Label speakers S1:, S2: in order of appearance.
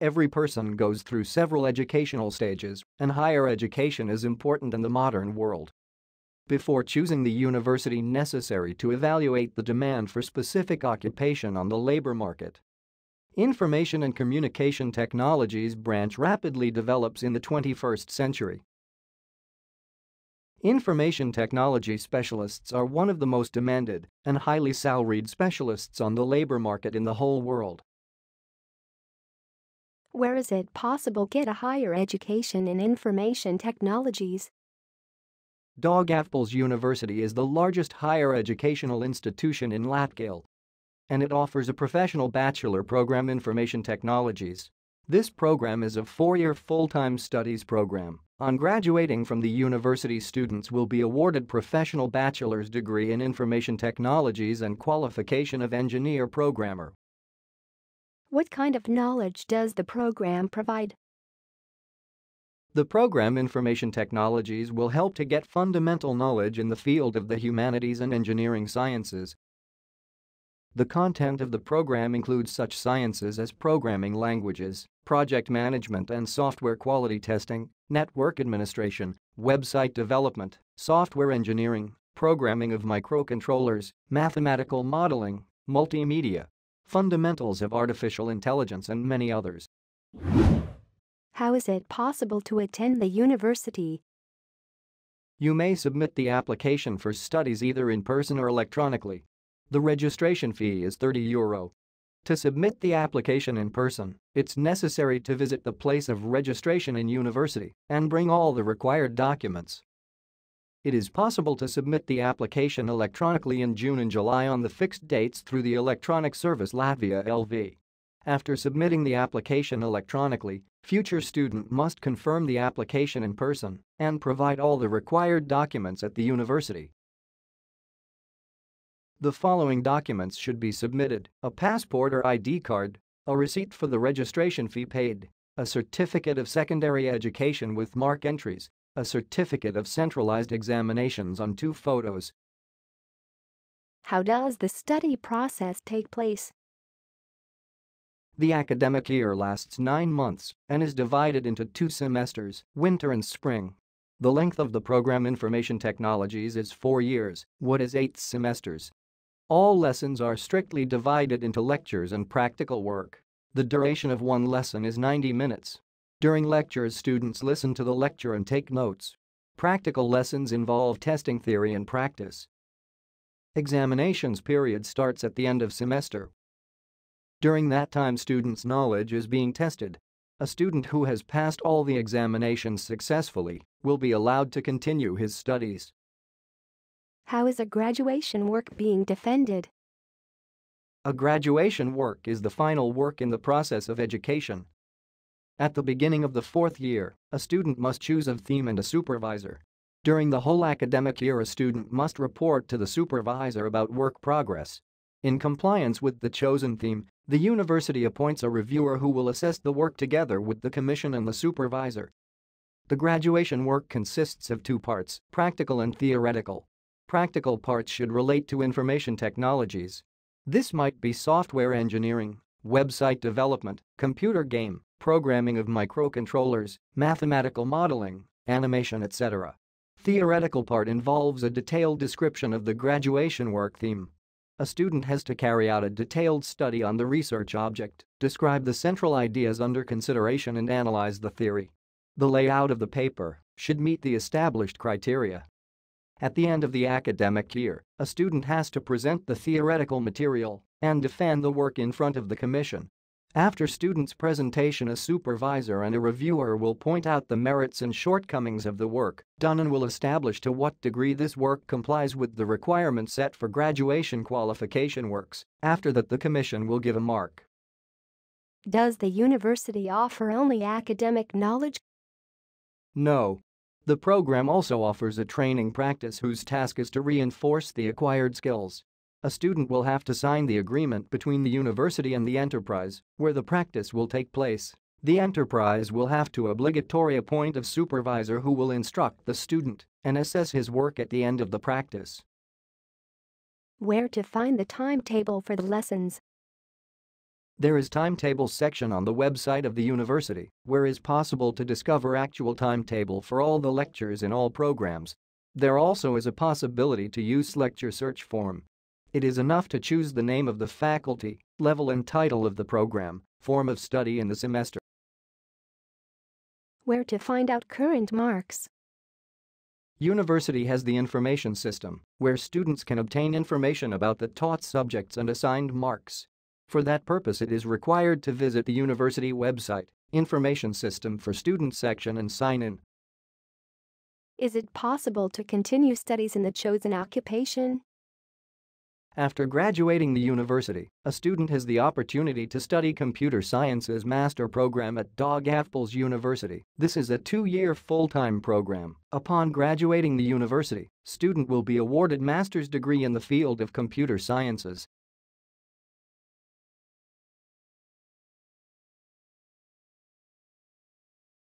S1: Every person goes through several educational stages, and higher education is important in the modern world. Before choosing the university necessary to evaluate the demand for specific occupation on the labor market. Information and communication technologies branch rapidly develops in the 21st century. Information technology specialists are one of the most demanded and highly salaried specialists on the labor market in the whole world.
S2: Where is it possible get a higher education in information technologies?
S1: Daugavpils University is the largest higher educational institution in Latgale. And it offers a professional bachelor program information technologies. This program is a four-year full-time studies program. On graduating from the university students will be awarded professional bachelor's degree in information technologies and qualification of engineer programmer.
S2: What kind of knowledge does the program provide?
S1: The program Information Technologies will help to get fundamental knowledge in the field of the humanities and engineering sciences. The content of the program includes such sciences as programming languages, project management and software quality testing, network administration, website development, software engineering, programming of microcontrollers, mathematical modeling, multimedia, fundamentals of artificial intelligence and many others.
S2: How is it possible to attend the university?
S1: You may submit the application for studies either in person or electronically. The registration fee is 30 euro. To submit the application in person, it's necessary to visit the place of registration in university and bring all the required documents. It is possible to submit the application electronically in June and July on the fixed dates through the electronic service Latvia LV. After submitting the application electronically, future student must confirm the application in person and provide all the required documents at the university. The following documents should be submitted, a passport or ID card, a receipt for the registration fee paid, a certificate of secondary education with mark entries, a certificate of centralized examinations on two photos.
S2: How does the study process take place?
S1: The academic year lasts nine months and is divided into two semesters, winter and spring. The length of the program Information Technologies is four years, what is eight semesters. All lessons are strictly divided into lectures and practical work. The duration of one lesson is 90 minutes. During lectures students listen to the lecture and take notes. Practical lessons involve testing theory and practice. Examinations period starts at the end of semester. During that time students' knowledge is being tested. A student who has passed all the examinations successfully will be allowed to continue his studies.
S2: How is a graduation work being defended?
S1: A graduation work is the final work in the process of education at the beginning of the fourth year, a student must choose a theme and a supervisor. During the whole academic year a student must report to the supervisor about work progress. In compliance with the chosen theme, the university appoints a reviewer who will assess the work together with the commission and the supervisor. The graduation work consists of two parts, practical and theoretical. Practical parts should relate to information technologies. This might be software engineering, website development, computer game, programming of microcontrollers, mathematical modeling, animation etc. Theoretical part involves a detailed description of the graduation work theme. A student has to carry out a detailed study on the research object, describe the central ideas under consideration and analyze the theory. The layout of the paper should meet the established criteria. At the end of the academic year, a student has to present the theoretical material and defend the work in front of the commission after students' presentation a supervisor and a reviewer will point out the merits and shortcomings of the work done and will establish to what degree this work complies with the requirements set for graduation qualification works. After that the commission will give a mark.
S2: Does the university offer only academic knowledge?
S1: No. The program also offers a training practice whose task is to reinforce the acquired skills a student will have to sign the agreement between the university and the enterprise, where the practice will take place. The enterprise will have to obligatory appoint a supervisor who will instruct the student and assess his work at the end of the practice.
S2: Where to find the timetable for the lessons?
S1: There is timetable section on the website of the university where is possible to discover actual timetable for all the lectures in all programs. There also is a possibility to use lecture search form. It is enough to choose the name of the faculty, level and title of the program, form of study in the semester.
S2: Where to find out current marks.
S1: University has the information system, where students can obtain information about the taught subjects and assigned marks. For that purpose it is required to visit the university website, Information System for Student section and sign in.
S2: Is it possible to continue studies in the chosen occupation?
S1: After graduating the university, a student has the opportunity to study computer sciences master program at Daugavpils University. This is a two-year full-time program. Upon graduating the university, student will be awarded master's degree in the field of computer sciences